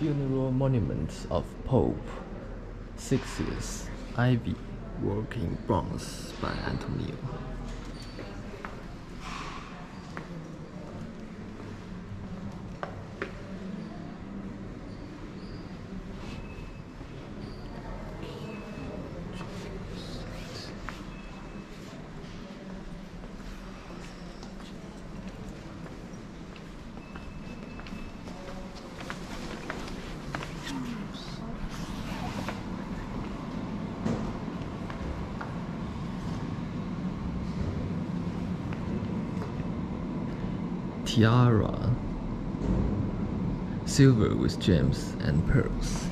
funeral monument of Pope Sixtus Ivy, work in bronze by Antonio. Tiara Silver with gems and pearls.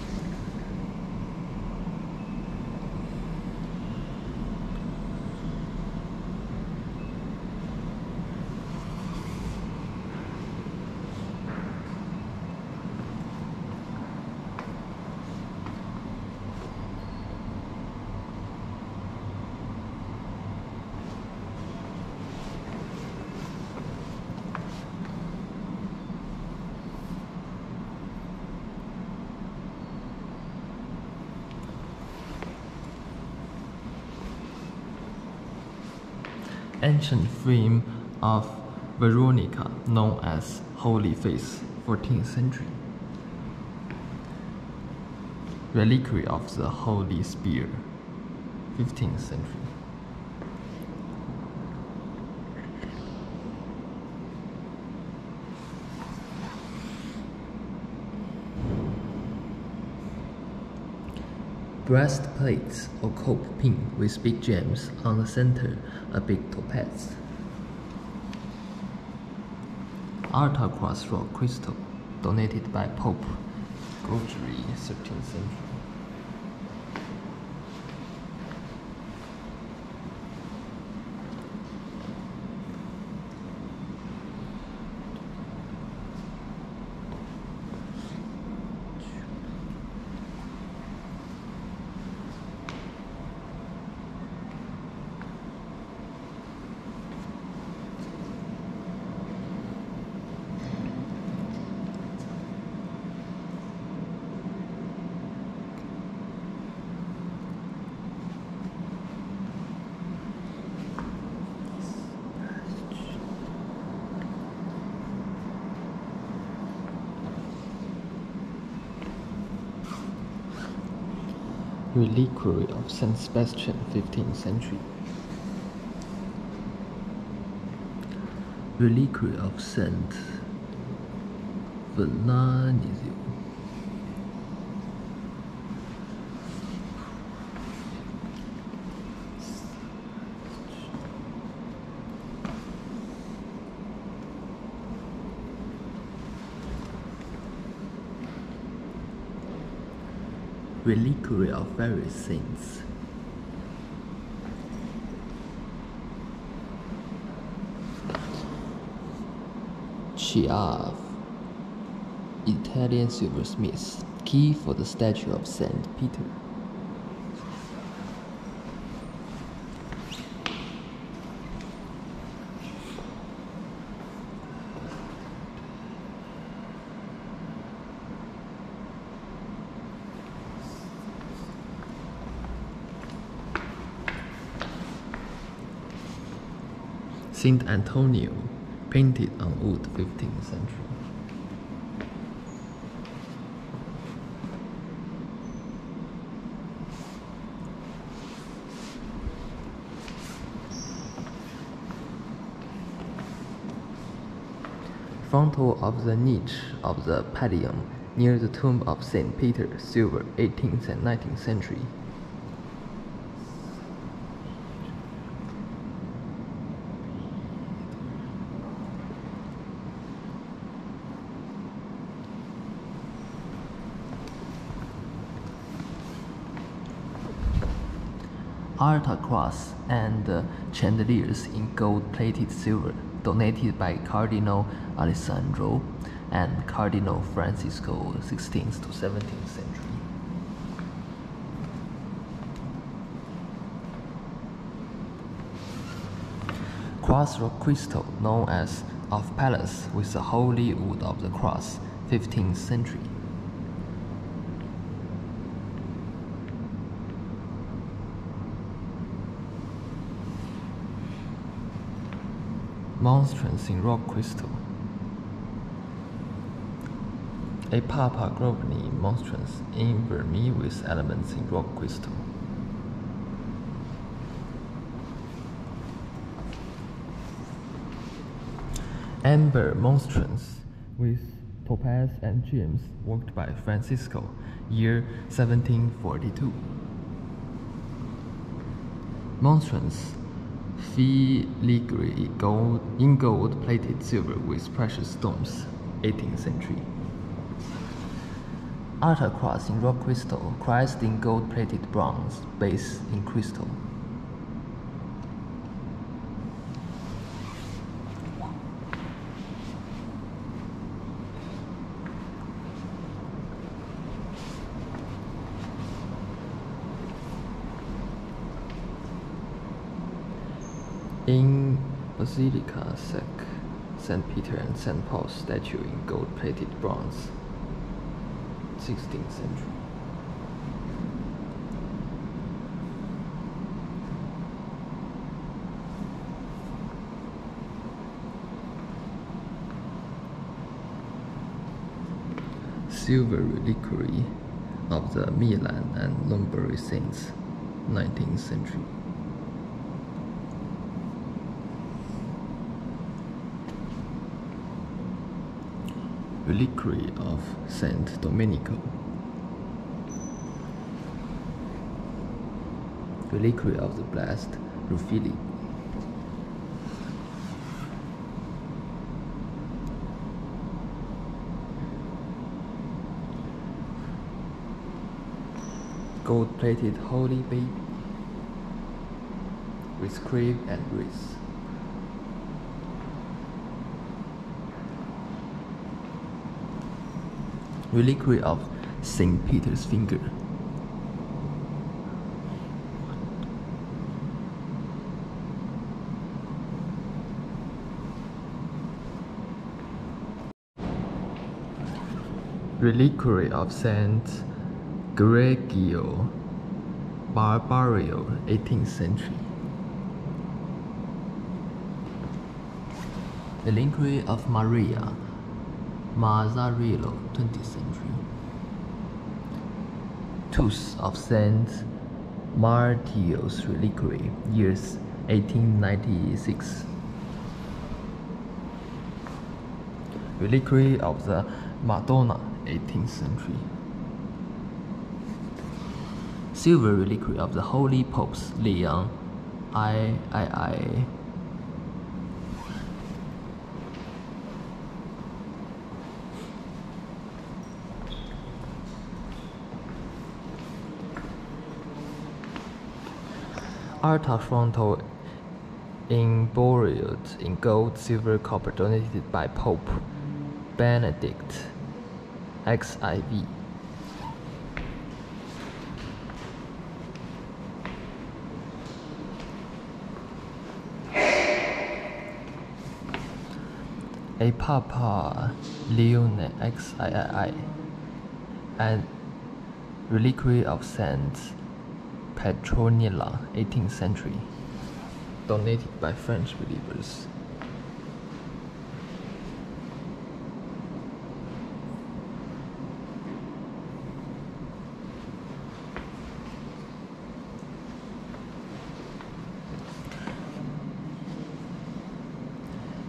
Ancient frame of Veronica known as Holy Face, 14th century. Reliquary of the Holy Spear, 15th century. Breastplate or cope pin with big gems on the center, a big topaz. Altar cross rock crystal, donated by Pope Gregory, 13th century. Reliquary of Saint Sebastian, 15th century. Reliquary of Saint Venanzio. Reliquary of various saints. Chiave, Italian silversmith, key for the statue of Saint Peter. Saint Antonio, painted on wood, 15th century. Frontal of the niche of the padium near the tomb of Saint Peter, silver, 18th and 19th century. Altar cross and uh, chandeliers in gold-plated silver, donated by Cardinal Alessandro and Cardinal Francisco, 16th to 17th century. Cross rock crystal known as of palace with the holy wood of the cross, 15th century. Monstrance in rock crystal. A Papa Grosvenor monstrance in vermeil with elements in rock crystal. Amber monstrance with topaz and gems worked by Francisco, year 1742. Monstrance filigree gold in gold plated silver with precious stones, 18th century. Altar cross in rock crystal, Christ in gold plated bronze, base in crystal. In Basilica Sec, St. Peter and St. Paul's statue in gold-plated bronze, 16th century. Silver reliquary of the Milan and Lombardy saints, 19th century. Reliquary of Saint Domenico. Reliquary of the Blessed Rufili. Gold plated Holy Baby with crib and wreath. Reliquary of St. Peter's finger. Reliquary of Saint Gregio Barbario, 18th century. Reliquary of Maria Mazzarello, 20th century. Tooth of Saint Martio's Reliquary, years 1896. Reliquary of the Madonna, 18th century. Silver Reliquary of the Holy Popes Leon I I I Altar frontal embroidered in gold, silver, copper, donated by Pope Benedict XIV. A Papa Leone XIII and Reliquary of Saint Petronilla, 18th century, donated by French believers.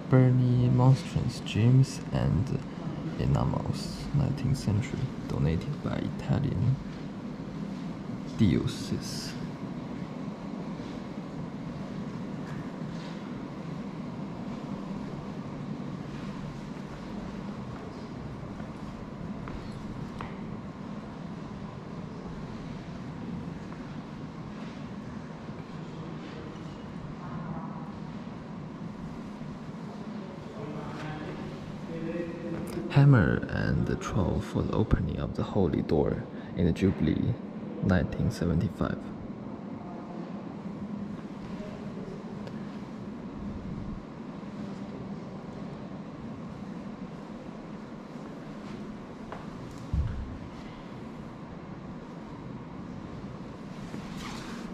Bernie Monstrance, James and enamels, 19th century, donated by Italian diocese. Hammer and the trowel for the opening of the holy door in the Jubilee 1975.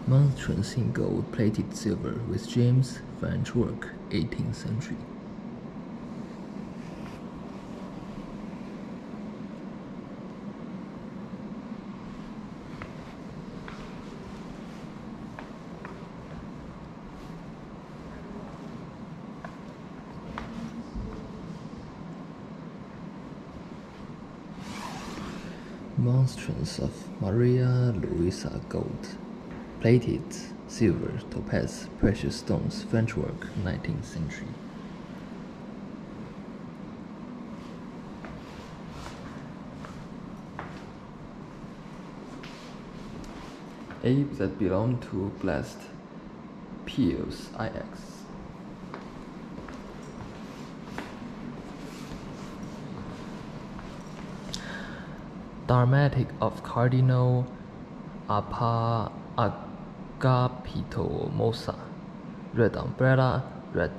Monstrance in gold plated silver with James French work 18th century. Monstrance of Maria Luisa gold, plated silver, topaz, precious stones, French work, 19th century. Ape that belonged to blessed Pius IX. Dalmatic of Cardinal Apa Agapito Mossa. Red umbrella, red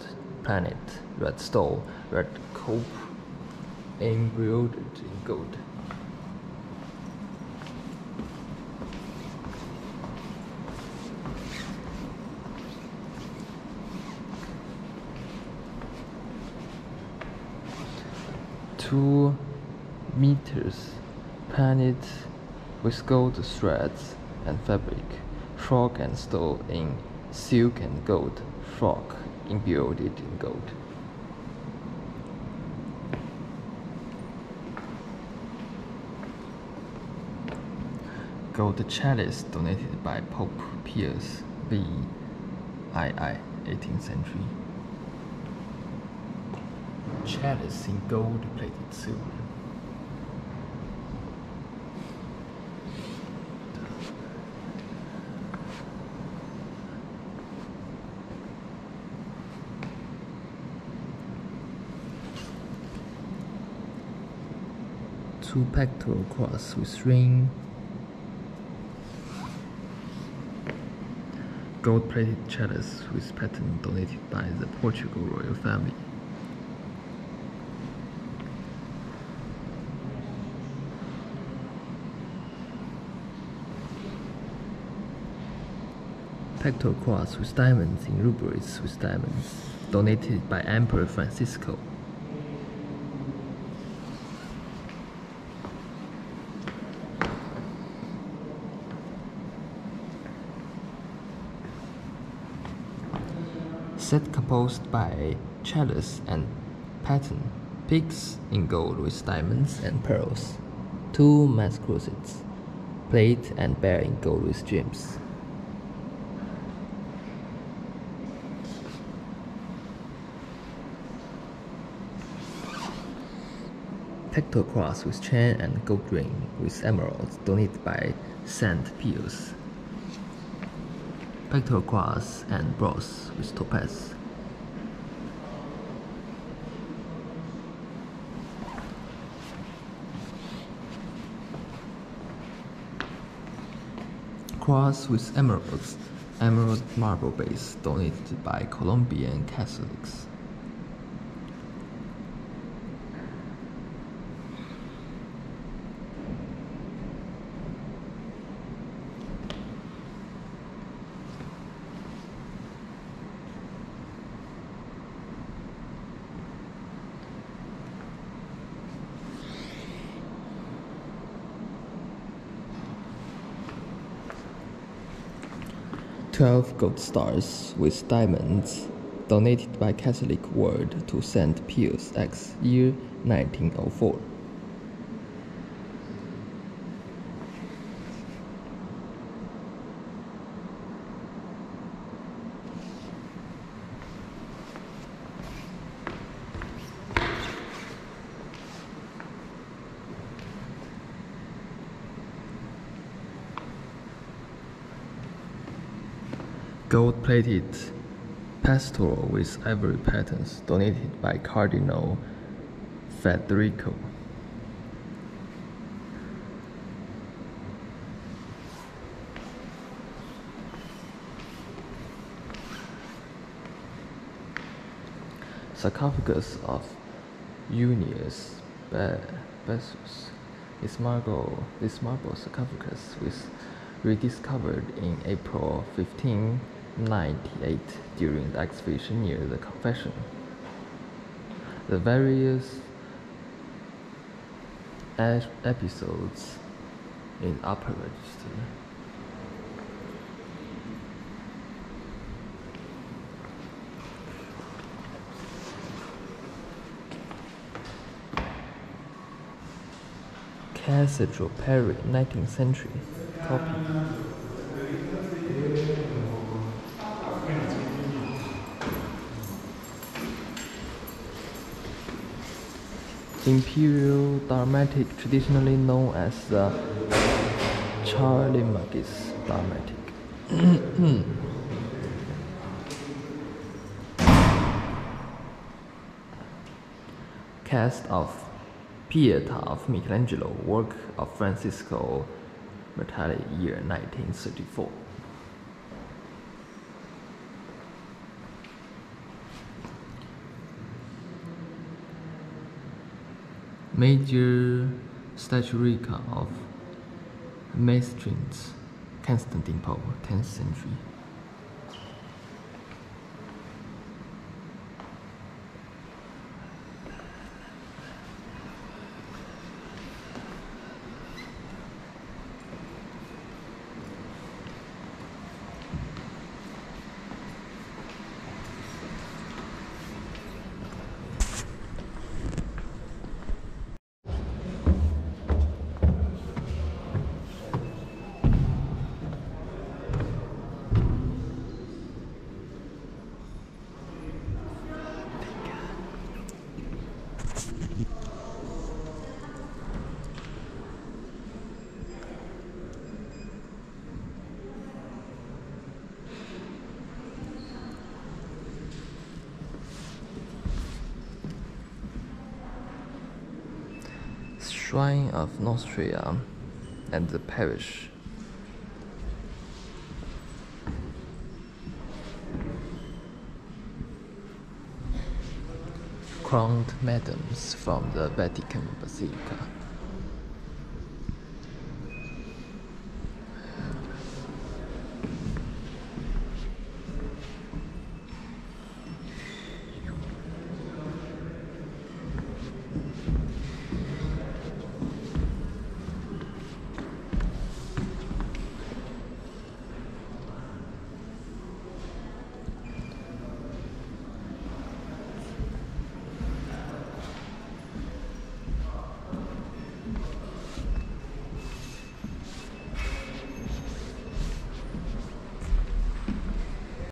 planet, red stone, red cope, embroidered in gold. Two meters painted with gold threads and fabric, frog and stole in silk and gold, frog embroidered in gold. Gold chalice donated by Pope Pius VII, 18th century. Chalice in gold plated silver. Two pectoral cross with ring, gold-plated chalice with pattern donated by the Portugal royal family. Pectoral cross with diamonds in rubies with diamonds, donated by Emperor Francisco. Set composed by chalice and pattern, pigs in gold with diamonds and pearls, two mass cruets, plate and bear in gold with gems. Pectoral cross with chain and gold ring with emeralds donated by Saint Pius pectoral cross and bronze with topaz. Cross with emeralds, emerald marble base donated by Colombian Catholics. Gold stars with diamonds donated by Catholic World to St. Pius X year 1904. Gold-plated pastoral with ivory patterns donated by Cardinal Federico. Sarcophagus of Junius Bassus. This marble, this marble sarcophagus was rediscovered in April 15 98 during the excavation near the confession. The various episodes in upper register Cathedral, Paris, 19th century. Copy. Imperial dalmatic, traditionally known as the Charlie Charlemagne dalmatic. Cast of Pieta of Michelangelo, work of Francisco Mertali, year 1934. Major statuetka of Maastricht, Constantinople, 10th century. Shrine of Nostria and the parish. Crowned madams from the Vatican Basilica.